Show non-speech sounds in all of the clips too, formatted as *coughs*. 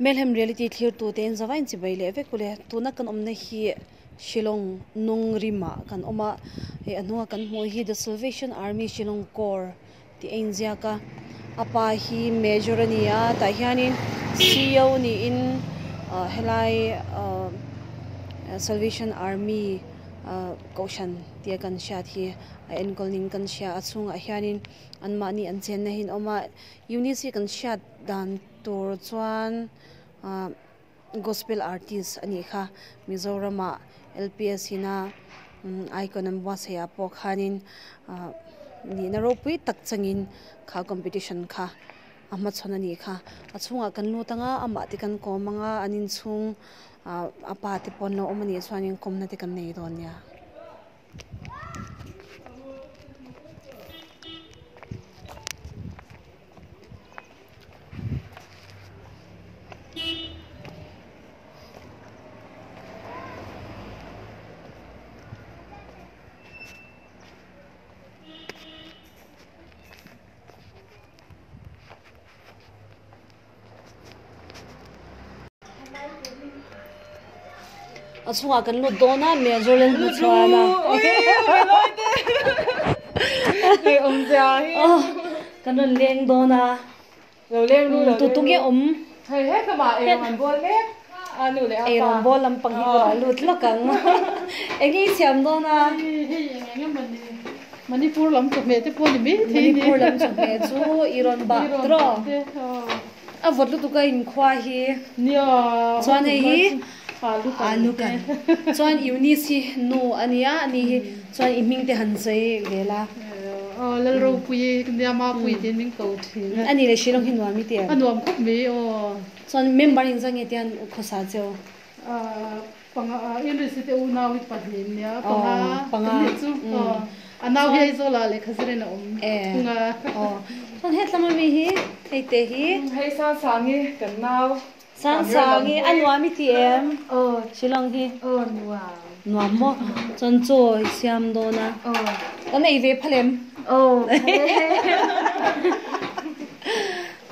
melhem reality clear to ten zawain chi bai le ve kule to na kan omna hi shilong nongri rima kan oma e anua kan mo hi the salvation army shilong corps ti enzia ka apa hi major majorania ta hianin ceo ni in helai salvation army kaushan tia kan sha thi en kolning kan sha achung a hianin anma ni an chen na hin oma unisi kan sha dan tur chuan gospel artist ani kha. Mizoram a lps hina mm, icon am wa se po khanin ni na ropui tak changin kha competition kha. Ama chona ni kha. Achunga kan lu tanga ama ti kan ko manga anin chung apa te pon lo omani chuanin komna te kan nei don ya. A chunga kan lu dona major len lu chwana *laughs* cái ông già kan ron leng dona rồi lên luôn tu tu ge om. Thầy hết các bạn em mình buồn hết à nụ để ai ron bol lam pang hi lu tlo kang engi siam dona Manipur lắm chụp mẹ tới buồn thì biết thì pur lam chu me chu iron ba tro. A vot lu tu ka in khwa hi. Nhiều chuan hei hi anu kan. *laughs* Chuan uni si nu ania ani hi chuan i ming te han sei vela ờ lần đầu quỳ cái nhà mà quỳ tiền mình cầu thì ani le shilong hin nuam mi te. Nuông khóc mẹ ờ chuan member in zang etian khosa cheu à bằng à university u nào bắt hiểm nhá Ờ, bằng panga. ờ anh nào hay rồi là lấy cái gì nữa ông Eh. nga. Oh. Chuan het lama mi hi thei te hi. Hay sang sang nghe cần nào sang sang hi anwa mi ti em. Ờ shilong hi ờ wow nuam mo chuan cho siam do na. Ờ. Kan ei ve phalem ờ.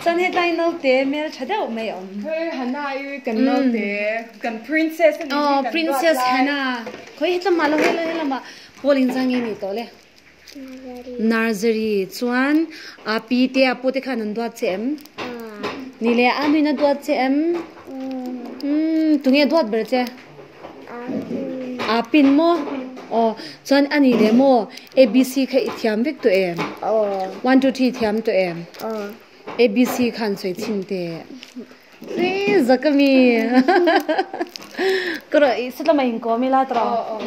Chuan het lai no te mel thadeu mai om Hey, Hana yêu cần lâu thế, cần princess cái gì oh cần princess gọi là- hana khoi het lama lo hela hela ma polin zang ni to le nursery chuan. A pi te a pu te khan an dua chem ni le a nuina dua chem um tunge duat ber che a pin mo? Oh chuan ani le mo abc kha i thiam vek to em. Ờ, 1 2 3 thiam to em. Ờ, abc khan choi thin te. E zakami *laughs* kro i sala mai ko mi la tra Ờ, ờ.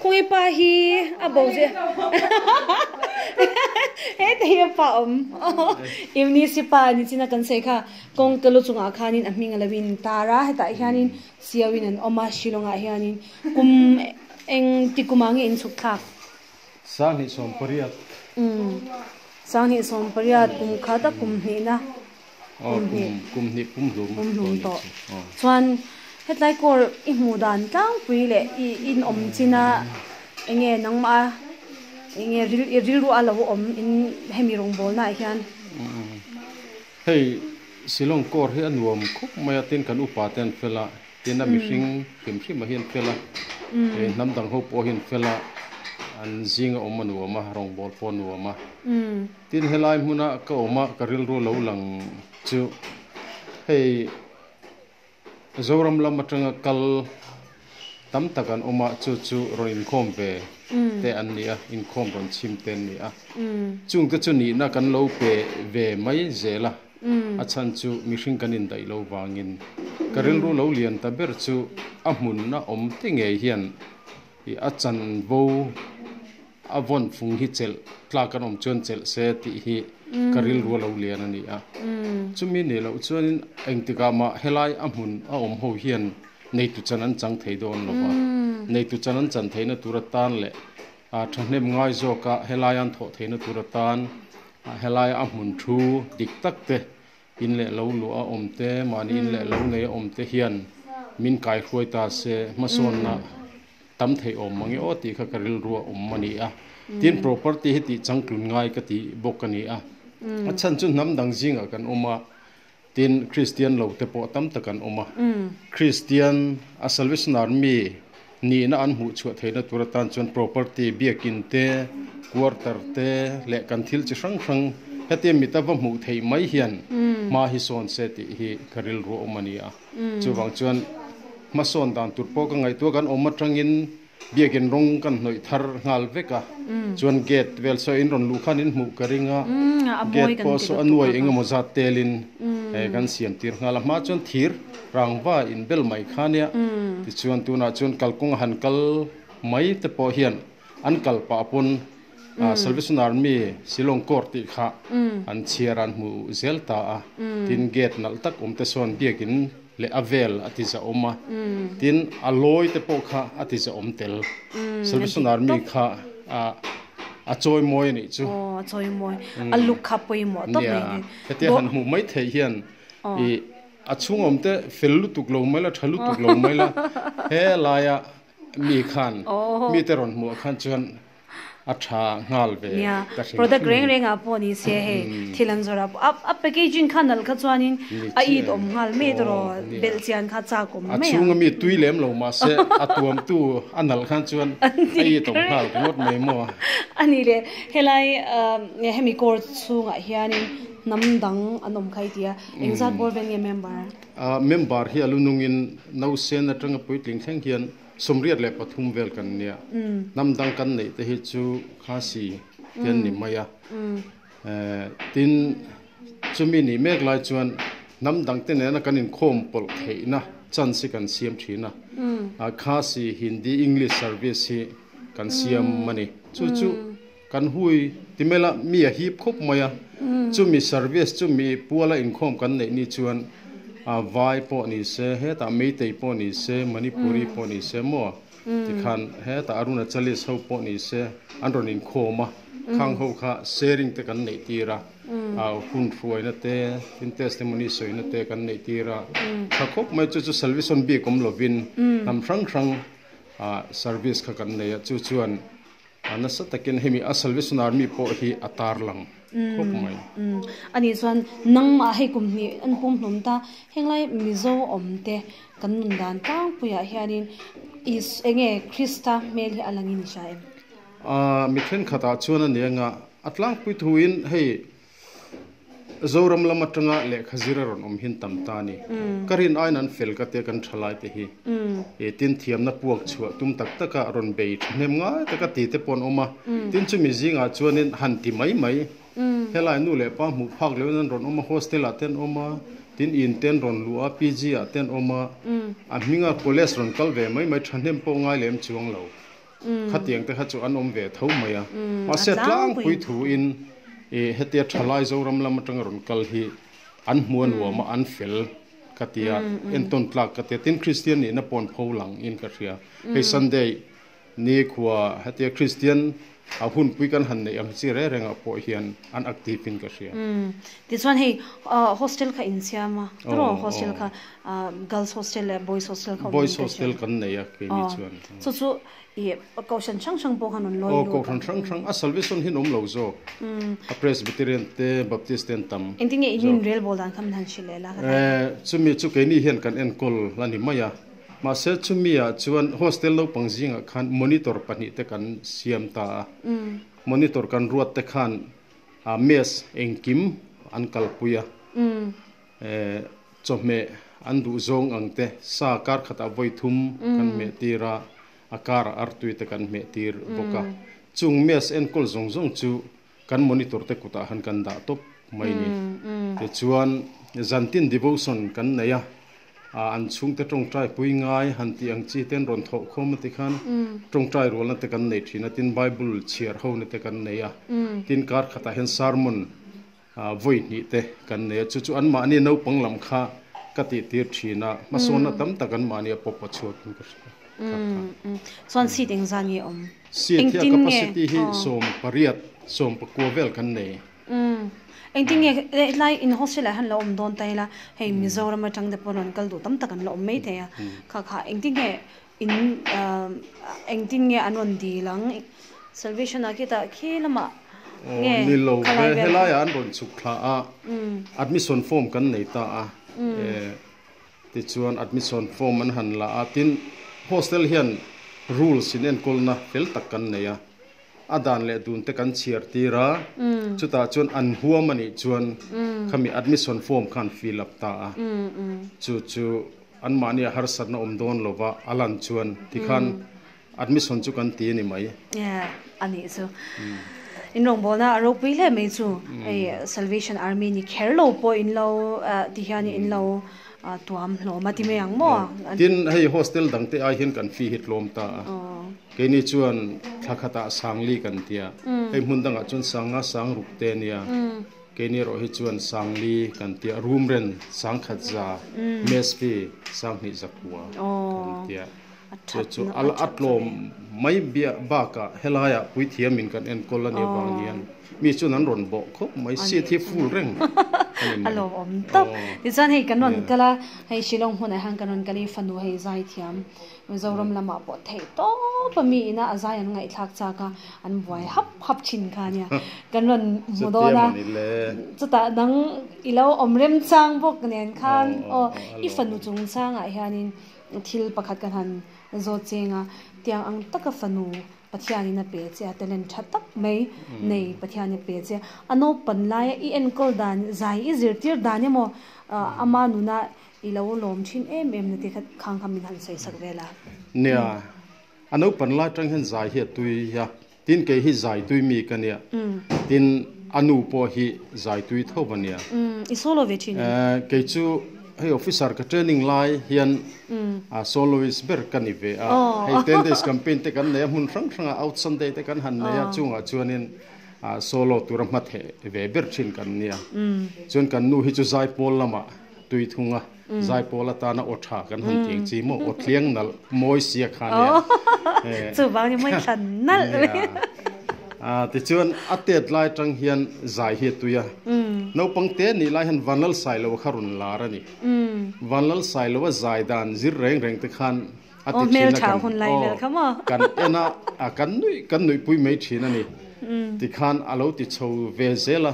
kung pa hi a *laughs* *laughs* bo je he te hi pa om im ni si pa ni china kan se kha. Kong kalo chunga khanin a hming alawin tara heta hianin siawin an oma shilonga hianin kum eng tikumangi in suk thak sang ni som pariat. Um sang hi som pariat kum khata kum hni na. O kum kum ni pum lum kum hlum to. O chuan hetlai kor i hmu dan tlang pui le i in om china enge nangma enge ril i ril ru alo om in hemi rong bol na hian. Hei silong kor hi anuam khup maya tin kan upa ten fela. Tin a mi hring hrim hrim a hian fela. E nam dang ho po hian fela. An zinga om anuama rong bol po anuama um tin helai hmuna ka oma ka ril ru lo lang chu hei zoram lam atanga kal tam takan oma chu chu ron in khom ve te an nia in khom ron chim ten ni a um chung te chu ni na kan lo pe ve mai zela um a chan chu mi hring kanin dai lo wangin. Karil ru lo lian ta ber chu a hmun na om ti nge hian. I a chan vo a von phung hi chel tla kan om chon chel se ti hi karil ru lo lian ani a um chumi ne lo chuanin eng tika ma helai a hmun a om ho hian nei tu chan an chang thei don lo wa nei tu chan an chan theina tura tan le. A thahnem ngai zo ka helai an tho theina tura tan. A helai a hmun thu dik tak te. In le lo lu a om te mani in le lo nei om te hian. Min kai khruai ta se ma son na tam thei om mangi o ti kha karil ruwa om mani a. Tin property hi ti changklun ngai ka ti bok ani a. A chan chu nam dang zinga kan oma tin christian lo te po tam takan oma christian a salvation army ni na an mu chu theina turatan chon property biakin te quarter te le kan thil chi hrang hrang heti mi ta va mu thei mai hian ma hi son se ti hi karil ro omania chu wang chuan ma son dan tur po ka ngai tu kan oma tangin biakin rong kan noi thar ngal veka chuan gate vel so in ron lu khan in mu karinga a. Boy gate po so anuai enga mo za telin. E kan siam tir ngala ma chuan thir rangwa in bel mai khania ti chuan tu na chuan kalkung han kal mai te po hian an kal pa pun salvation army silong court ti kha. An chiaran mu zelta a. Tin gate nal tak um te son biakin le avel ati za oma. Tin aloi te po kha ati za om tel. Salvation army kha a a choi moi ni chu. Oh choi moi. A look kha poi mo to me hete han mu mai thei hian. I a chung om te fel lu tuk lo mai la thalu tuk lo mai la. *laughs* He laya mi khan. Mi te ron mu khan chuan acha ngal be. Ya product reng reng apo ni se he mm-hmm. thilan zora up up packaging khan al khachwanin a i dom ngal me dro oh, bel chian kha cha ko me. A chung mi tui lem lo ma se *laughs* atuam tu anal khan chuan *laughs* a i to ngal not me mo. *laughs* Ani le helai um, hemi kor chunga hianin namdang anom khai tia. Mm-hmm. Exat board member. A member hi alunungin no sen atanga poitling thang hian. สมเรียดเลยปฐุมเวลกันเนี่ยน้ำดังกันในี่แต่ฮิจูข้าสีเทียนนิมายอทิ้นจุมีนี่เมกลายจวนน้ำดังเต้นนะกันนินโคมปลเทนะจันสิกันเสียมทีนะข้าสีฮินดีอังกฤษเซอร์วิสกันเสียมมันนี่จู่ๆกันหุยทิเมละมีฮีบคบมายะจู่มีเซอร์วิสจู่มีปัวละอินโคมกันในี่นี่จวน vai po ni se he ta mei tei po ni se manipuri po ni se mo. Ti khan he ta aruna chali so po ni se andron in khoma. Khang ho kha sharing te kan nei tira a hun ruai na te in testimony soi na te kan nei tira kha khop mai chu chu service on bi kom lovin nam rang rang service kha kan nei chu chuan. Ana sa takin hemi a salvation army po hi atar lang khop mai Mm. ani chuan nang ma hei kum ni an pum hlum ta henglai mizo om te kan nun dan tang puya hianin is enge krista mel hi alangin sha em a mi thlen khata chuan a nenga atlang pui thuin hei zoram lama tanga le khazira ron om hin tam ta ni. Karin ain an fel ka te kan thalai te hi. E tin thiam na puak chua tum tak taka ron bei thnem nga ta ka ti te pon oma. Tin chu mi zinga chuanin han ti mai mai helai nu le pa mu phak le nan ron oma hostel a ten oma tin in ten ron lu a pg a ten oma a minga college ron kal ve mai mai thnem po ngai lem chuang lo khát tiếng tới khát chỗ ăn ôm về thấu mày à mà sẽ tlang lang pui. pui thủ in e hết tiệt thalai zo ram lam tang ron kal hi an muan wa ma an fel katia en ton tlak katia tin christian ni na pon pho lang in ka ria hey sunday ni khwa hatia christian a hun pui kan han nei ang chi re renga po hian an active in ka sia. Mm this one hey uh, hostel kha in sia ma. Oh, Tro oh, hostel kha uh, girls hostel uh, boys hostel kha boys hostel kan nei ya ke ni oh. chuan. So so ye ko chang chang bo hanon loi lo oh, ko kan chang chang a salvation hin om lo zo. Hmm. A presbyterian te baptist ten tam. Ending e in real bol dan kham dan shile la ka. Eh chumi chu ke ni hian kan en kol lani maya ma se chumi a chuan hostel lo pangjinga khan monitor pani te kan siam ta. Monitor kan ruat te khan a mes engkim an kalpuya mm. Eh chome an du zong ang te sa kar khata voi thum kan me tira akar artui te kan me tir boka chung mes en kol zong zong chu kan monitor te kuta han kan da top mai ni. Te chuan zantin devotion kan neya a an chung te tong trai pui ngai han ti ang chi ten ron tho khom ti khan tong trai rol na te kan nei thina tin bible chiar ho na te kan neya tin kar khata hen sermon a voi ni te kan ne chu chu an ma ni no panglam kha kati tir thina ma so na tam takan ma ni po po chuak kin ka mm mm chuan si ding zan ye om si Eng thia tin nge. capacity hi som pariat som pa ko vel kan nei mm eng ting e lai in hostel han lo om don tai la hei mizoram atang de ponon kal du tam takan lo om mei the ya kha kha eng ting e in um, eng ting e anon di lang salvation a kita khi lama nghe ni lo khalai ve ve helai an ron chuk thla a um admission form kan nei ta e ti chuan admission form an han la a tin hostel hian rules in en kolna fel tak kan nei a adan le dun te kan chiar ti ra. Mm. Chuta chon an huam ani chon mm. khami admission form kan fill up ta. A chu chu an mani har sat na om don lova alan chon ti khan admission chu kan ti ni mai. Yeah ani so in rong bol na ro pui le me chu ei salvation army ni kher lo po in lo eh, ti hian in lo. Tuam lo ma ti me ang tin hei hostel dang te ai hian kan fi hit lom ta. A oh. Ke ni chuan thakhata sangli kan tia. Hei mun danga chuan sanga sang ruk te nia um ke ni ro hi chuan sangli kan tia. Room ren sang khat za. Mess fee sang ni zakua kan oh. tia. a chu chu al atlom mai bia ba ka helaya pui thiamin kan en kolani wang hian mi chu nan ron bo khop mai si thi full reng. *laughs* Alo om top Oh. ti chan hei kanon kala hei shilong hun han kanon kali fanu hei zai thiam. Mizoram lama po thei to pa mi ina azai an ngai thak cha ka an buai hap hap chin kha nya *laughs* kanon le. chuta nang ilo omrem chang bok nen khan. Oh, o oh, oh, i fanu chung chang a hianin thil pakhat kan han zo chenga tiang ang taka fanu pathiani na pe che atelen thatak mai nei pathiani pe che ano panlai i en kol dan zai i zir tir dan mo ama nuna i lo lom thin em em na te khat khang kham min han sei sak vela ne a ano panla tang hen zai he tui ya tin ke hi zai tui mi ka nia um tin anu po hi zai tui tho bania um i solo ve thin Eh, ke chu hei officer ka training lai hian um a soloist ber kan ni ve a Oh. hei ten days *laughs* campaign te kan ne mun rang rang out sunday te kan han ne ya chunga chuanin a solo turam ma the ve ber thin kan nia um chuan kan nu hi chu zai pol lama tui thunga zai pola ta na otha kan han tiang chi mo otliang nal moi sia kha ne eh. *laughs* Chu bang ni moi than nal *laughs* à thì chuan atet lai tang hian zai hi tuya um no pangte ni lai han vanal sai lo kharun lar ani um vanal sai lo zai dan zir reng reng te khan. Oh, mel thau hun lai vel khamo. kan ena a kan nui kan nui pui mai thin ani ti khan alo ti chho ve zela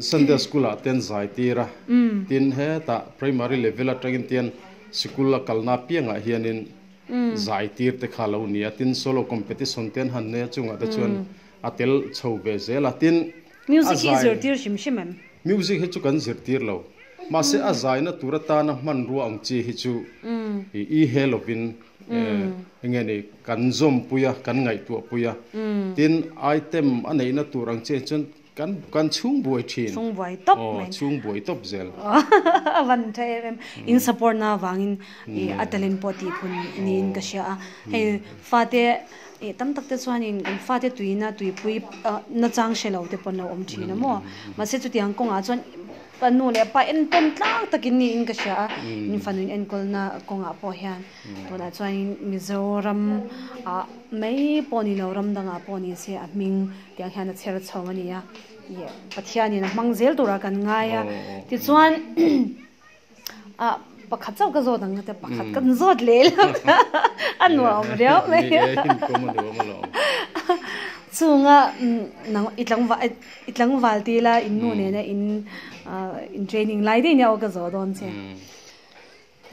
sunday school a ten zai tira tin he ta primary level a tangin tian school a kalna pianga hianin zai tir te kha lo nia tin solo competition ten han ne chunga ta chuan atel chho ve zela tin. Music Azai. is your tir shim shimam music hi chu kan zir tir lo ma se a zai na tura ta na man ru ang chi hi chu i i helovin nge ni kan zom puya kan ngai tu puya tin item anei na turang che chun kan kan chung boy thin. Chung boy top oh, men. chung boy top zel. *laughs* Van one em in mm. support na wangin mm. e eh, atalin poti kun oh. nin ka sha he fate e tam tak te chuan in fate tuina tui pui eh, na chang shelo te pon lo om chin mo. Mm. Ma se chu tiang kong a chuan panu le pa en tom tlang takin ni in ka sha. Ni fanun en kol na konga po hian. To na chuan mizoram. A mai poni no ram danga poni se a ming. Tiang hian a chher ani ya ye pathiani na mangzel tura kan nga ya. Ti chuan *clears throat* a pakhat chau ka zo dang te pakhat kan zot le. La anwa omreo me. *laughs* *laughs* Chunga mm, nang itlang wa itlang valti la in nu ne na in in training lai de nya o ka zo don che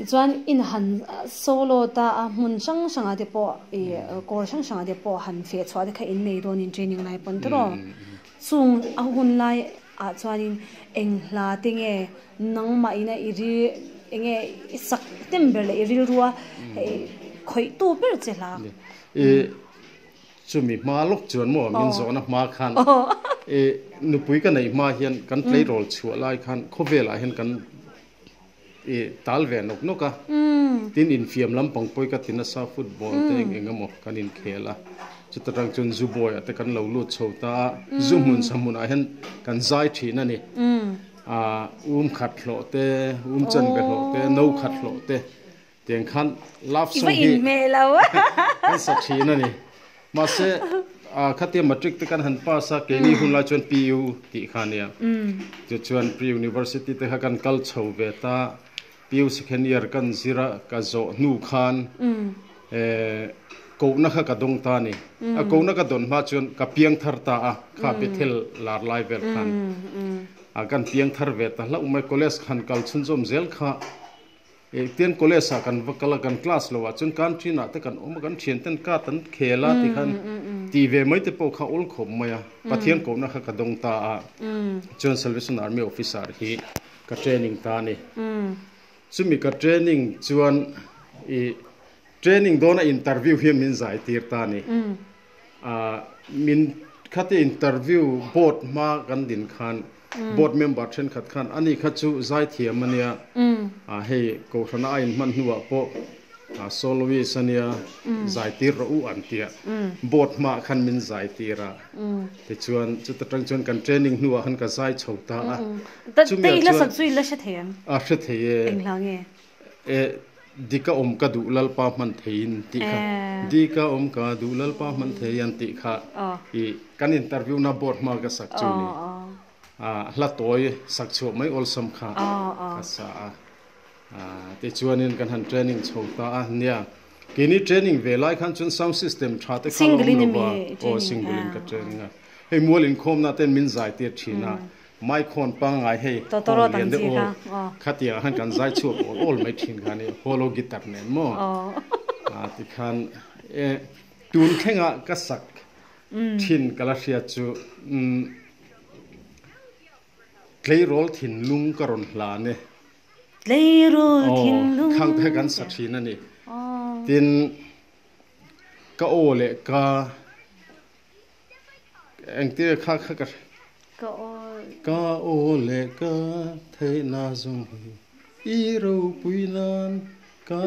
chuan in han solo ta a mun sang sang a de po e kor sang sang a de po han fe chwa de kha in nei don in training lai pon tro chung a hun lai a chuanin eng hla tinge nang ma ina iri enge isak tember le iri ruwa khoi tu ber che la e chu mi ma lok chuan mo min zo na ma khan e nu pui ka nei ma hian kan play role chu lai khan khovela hian kan e tal ve nok noka um tin in fiam lam pang poi ka tin sa football te eng kan in khela chutarang chun zu boy ate kan lo lu chhota zum mun samun a hen kan zai thina ni um a um khat hlo te um chan be hlo te no khat hlo te tiang khan love song hi in me lo kan sa thina ni ma se a khatia matric te kan han pa sa ke ni khania um chu chuan pre university te ha kan kal chho ve ta pu second year kan zira ka zo nu khan um eh ko na kha ka dong ta ni a ko na ka don ma chun ka piang thar ta a kha pe thel lar lai vel khan a kan piang thar ve ta la umai college khan kal chun jom zel kha e tian college a kan vakala kan class lo wa chun kan tri na te kan um kan thien ten ka tan khela ti khan ti ve mai te po kha ul khom maya pathian ko na kha ka dong ta a. Chun salvation army officer hi ka training ta ni. Chumi ka training chuan i training dona interview hi min zai tir ta ni. A min khate interview board ma kan din khan. Board member then khat khan. Ani kha chu zai thiam ania a hei ko thana in man huwa po a solwi sania zai tir ro u an tia board ma khan min zai tira te chuan chu ta tang chuan kan training nuwa han ka zai chhota a ta Chumi te a ila chuan- sak chui la sha them a hre theye eng lang e e dika om ka du lal pa man thein ti kha. Dika om ka du lal pa man theyan ti kha. I kan interview na board ma ka sak chu ni a hla toy sak chu mai ol sam kha. Ka sa a a te chuanin kan han training chhota a nia kini training ve lai khan chun sound system tha te khalo no o singulin ka training. a hei molin khom na ten min zai te thina mai khon pa ngai hei totoro tam ji ka khatia han kan zai chu all mai thin gani holo gitar ne mo a ti khan e tun khenga ka sak thin kala sia chu clay roll thin lung karon hla ne leiru thin lung. khang te kan sa thin ani oh tin ka ole ka eng te kha kha ka ko oi ka ole ka thei na zung hi i ro pui nan ka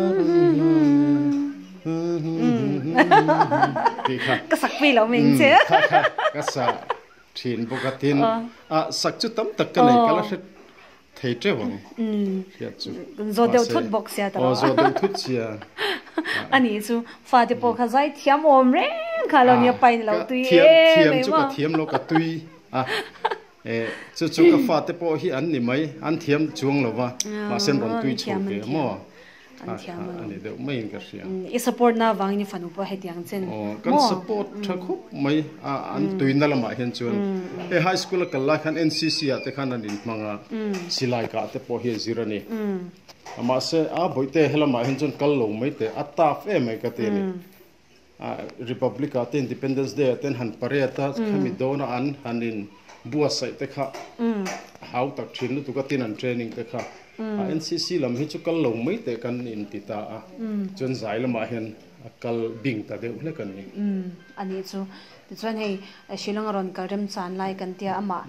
ti kha. Ka sak pi lo che kha kha. Ka sa thin boka tin. A sak chu tam tak ka nei Ờ. kala hret um hiat chu zo deu thut box ya ta o zo deu *laughs* thut chia ani chu fa te po kha zai thiam om re kha lo ni pai ni lo tu thiam thiam ma ka thiam lo ka tui. A e chu chu ka *laughs* fa te po hi an ni mai an thiam chuang lo wa. Ma sen ron tui an chu thiam, ke an thiam an. ani de mai ka sia i support na wang ni fanu pa he tiang chen. O kan support tha khup mai an tui na lama hen chuan. E high school ka la khan ncc a te khan an in manga silai ka te po hi zirani ama se a boite helama hen chun kal lo mai te ataf e mai ka te ni. Republic a te independence day ten han pare ta khami dona an hanin bua sai te kha. How tak thin tu ka tin an training te kha a ncc lam hi chu kal lo mai te kan in ti ta a chun zai lama a kal bing ta de hle kan ni ani chu ti chuan hei shilong ron ka rem chan lai kan tia ama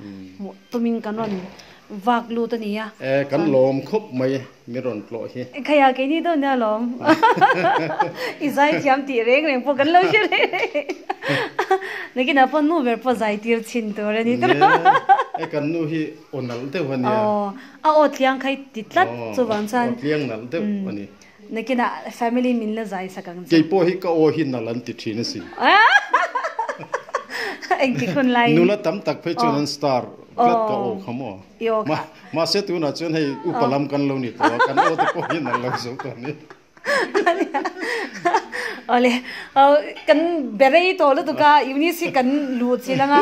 mu- tuming kan ron vak lu ta ni ya e kan lom khop mai mi ron tlo hi khaya ke ni do na lom i zai thiam ti reng reng po kan lo she re lekin apon nu ver po zai tir chin to re ni tra e kan nu hi onal te wania oh a o tliang khai titlat chu wang chan. liang nal te ani lekin a family min la zai sakang ke po hi ka o hi nalan ti thina si. *laughs* Eng ti khun lai. Nula tam tak phei chun an star plat ka o khamo yo ma ma se tu na chun hei upalam kan lo ni to. Kan o te po hi nal lo zo to ni *laughs* ole kan berei to lu tu ka uni si kan lu chi langa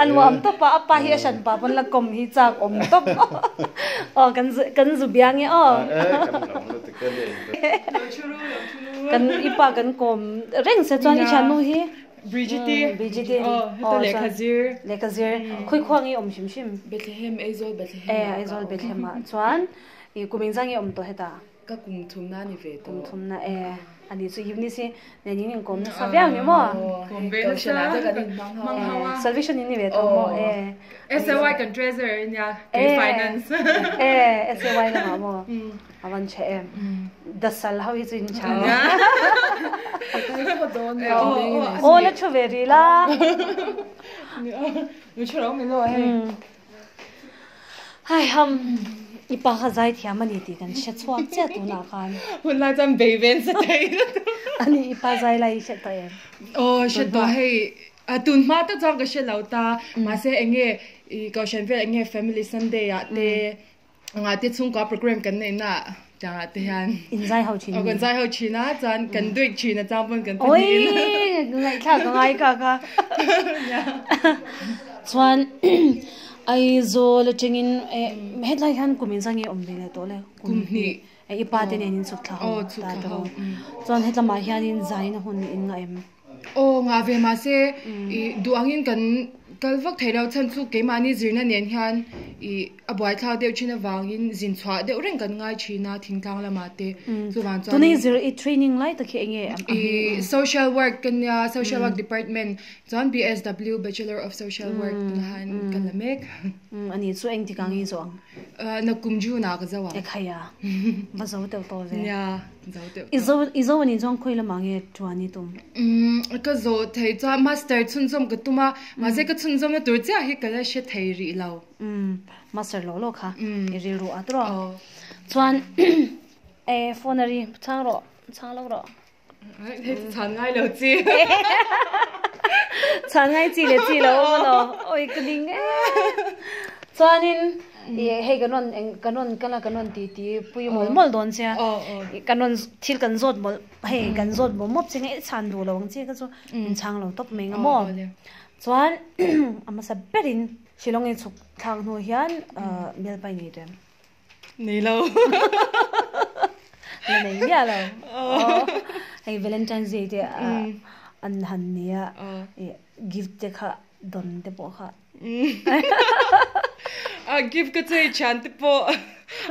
an wam to pa pa hi shan pa pan la kom hi chak om to o kan kan zu biang ye o e kan ipa kan kom reng se chuan i chan nu hi. Brigitte. Brigitte. Oh, Oh, ito le sa- Kazir. le ka zir khoi khwang i om shim shim Bethlehem, Azol, Bethlehem. e ai zol bethlem ma chuan i kuming jang i om to heta Ka kum thum na ni ve to. tum thum na e ani chu yivni si ne ni ning kom na sa byang ni mo ve na siya. Mang hawa. salvation ni ni ve to mo e SLY kan treasure. Eh. Kay finance. e wai na mo awan che em. Da sal how is in cha o la chu ve ri la. Nu churang mi lo he. hai ham ipa khazai thiam ani ti kan she chhuak che tu na khan hun la jam beben se tai. Ani ipa zai lai she ta em. O she ba hei atun ma ta jang ka she lauta. Mm. Ma se enge i ka shen ve enge family sunday ya te. Mm. Nga te chung ka program kan nei na. Cha te han. In zai hau chi o kan zai hau chi na chan kan mm. dui chi na chang pon kan oi ngai tha ngai ka. *laughs* Ka chuan ai zo le chingin het sang han kumin sangi ombe le to le kumni e eh, pa te nen suk tha oh, ho ta to. chon het lama hian in zain hun in nga em. O nga ve ma mm. anh nhìn kan talvak thairau chan chu ke mani zirna nen hian i abwai tha deu china wangin zin chwa de uren kan ngai china thingkang lama te hmm. chuwan chuan tuni zir i training lai ta khe nge i social work kan ya social work hmm. department john bsw bachelor of social work hmm. han kan lamek ani chu eng tikang i zong na kumju na ga zawa e khaya ba zo te to ze ya zo te izo izo ni jong khoi la mangi tuani tum um ka zo thei cha master chun jom ka tuma ma ze ka chun jom na tur cha hi ka she thei ri lao um master lo lo kha e ri ru atro chuan *coughs* e phonari chang ro chang lo ro chang ngai lo chi? *laughs* Chang ngai chi le chi lo lo oi ka ding e chuanin ye he kanon kanon kala kanon ti ti pui oh. mol mol don sia kanon oh, oh. thil kan zot mol he kan zot mol mop chengai chan du lawang che ka chu in chang lo top me nga mo. chuan *clears throat* ama sa berin shilong e chuk thang nu hian uh, mel pai ni dem *laughs* nei lo. Nei ya lo. Hey valentine's day te uh, mm. an han nia. Eh, gift te kha don te po kha. Mm. *laughs* a gift ka chei chan te po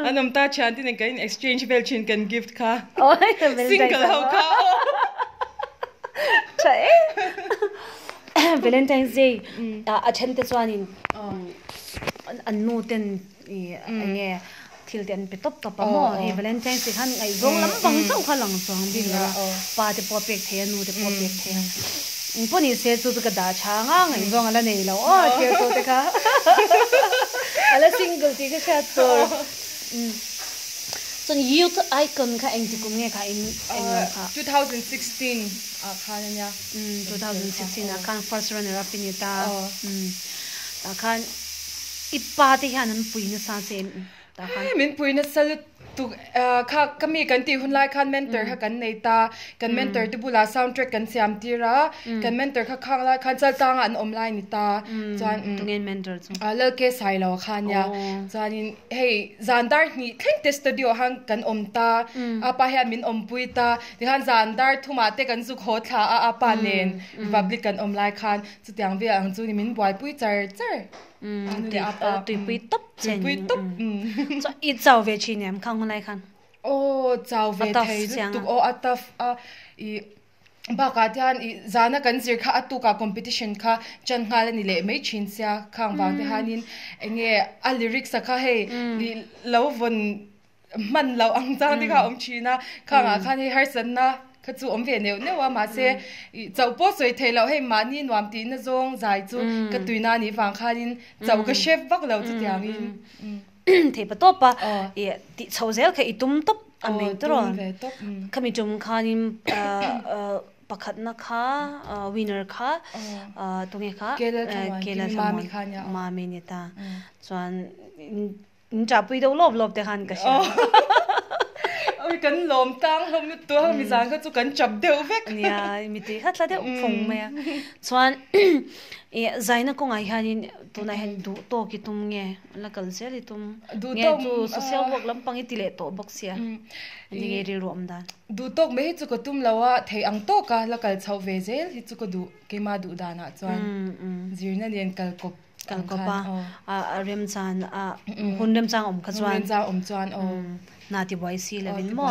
anam ta chan ti ne ka in exchange vel chin kan gift ka single ho ka chai valentine's day a chan te chuanin an no ten nge thil den pe top top mo he valentine's day han ai rong lam bang chau kha lang chang bi la pa te po pek the nu te po pek the poni se chu ka da cha nga ngai zong ala nei lo o thia ko te kha ala single ti ka chat por chon youth icon ka eng ti kum nge ka in eng ka 2016 ừ. a khan ya 2016 a khan first runner up in ta ta khan ipa ti hanan puina sa chen ta khan min puina salut. tu kha kami kan ti hun lai khan mentor mm. kha kan nei ta kan mm. mentor ti bula soundtrack kan siam ti ra mm. kan mentor kha khang lai khan chal tang an online ni ta. Chuan tungen mentor chu. A le ke sai lo khan ya oh. chan in hey zandar ni thank the studio hang kan om ta. A pa ha min om pui ta. Ti han zandar thuma te kan zu kho tha a a pa nen. Republic kan om lai khan. Chu tiang ve ang chu ni min boy pui char char. de apa tui pui top chen pui top so i chao ve chi nem khang lai khan o về ve thei tu o ataf à, i ba ka tian i zana cần gì kha atu cả competition kha chan ngala ni le mấy chin sia khang wang te hanin enge a à, lyrics à kha he li lâu von man lâu ang chang đi kha om chi na. Khang à a khan he har san na. 去做我们饭店，那我嘛些，走八水梯楼去买你饭店那种菜做，去对那里放客人，走个雪佛楼这条路，睇不多吧？哦，也，潮州去伊东东，阿明，对不？嗯，他们就看人，*coughs* 呃，呃，白盒那卡，呃，winner 卡，呃，东西卡，呃，妈咪卡呀，妈咪那摊，所以，你差不多要六六的还你个钱。*laughs* cái cần lồm tang hôm nay tôi hôm nay sáng cái tôi cần chụp đều vét nha mình thấy hết ừ. *coughs* là đều phong mẹ chuan zai na kong ai hanin to na hen du to ki tum nge la kal se li tum nge du social work lam pangi tile to bok sia ni nge ri rom dan du tok me chu ko tum lawa thei ang to ka la kal chau ve zel hi chu ko du ke ma du dana chuan. Zirna len kal kop kan ko pa a rem chan a hun rem chang om khazwan rem om chuan om na ti boy si lavin mo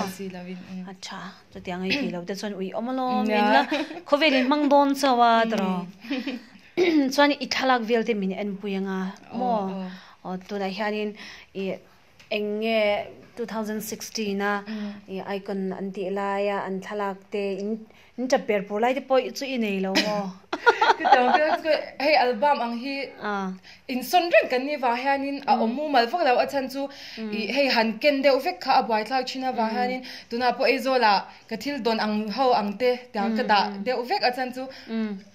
acha to ti angai ti lo te chon ui omalo min la khovelin mang don chawa dro chuan i thalak vel te min en puyanga mo o to la hianin e enge 2016 na e icon anti laya an thalak te in in chaper por lai te poi chu inei lo mo Kutaw kutaw kutaw hey album ang hi. in son ren kan ni va hianin a omu mal vak law achan chu hey han ken deuh vek kha abuai thlak china va hianin tuna po ezola kathil don ang ho ang te tang ka da. deuh vek achan chu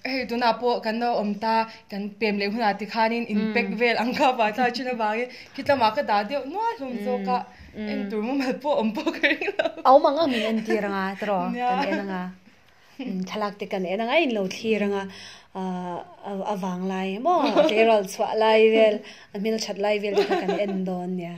hey tuna po kan no omta kan pem le huna ti khanin in pek vel ang kha va thlak china va ge kitlama ka da deuh no hlum zo ka en tur mo mal po om po ka ring lo au manga min en tiranga tro *laughs* kan enanga thalak te kan enanga in lo thi ranga awang lai mo viral chwa lai vel a mil chat lai vel ka kan en don ya